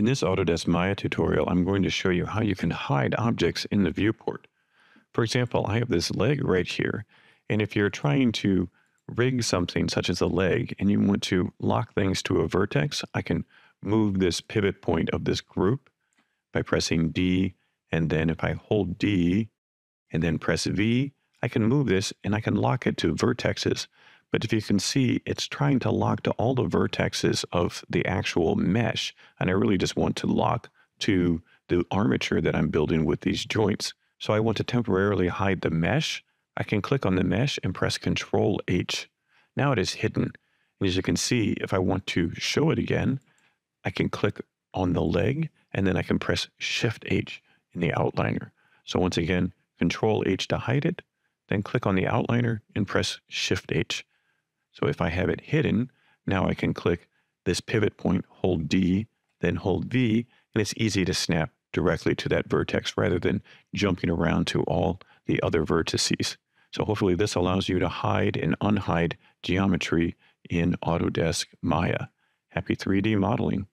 In this Autodesk Maya tutorial, I'm going to show you how you can hide objects in the viewport. For example, I have this leg right here, and if you're trying to rig something such as a leg and you want to lock things to a vertex, I can move this pivot point of this group by pressing D, and then if I hold D and then press V, I can move this and I can lock it to vertexes. But if you can see, it's trying to lock to all the vertexes of the actual mesh. And I really just want to lock to the armature that I'm building with these joints. So I want to temporarily hide the mesh. I can click on the mesh and press Control H. Now it is hidden. And as you can see, if I want to show it again, I can click on the leg and then I can press Shift H in the outliner. So once again, Control H to hide it, then click on the outliner and press Shift H. So if I have it hidden, now I can click this pivot point, hold D, then hold V, and it's easy to snap directly to that vertex rather than jumping around to all the other vertices. So hopefully this allows you to hide and unhide geometry in Autodesk Maya. Happy 3D modeling.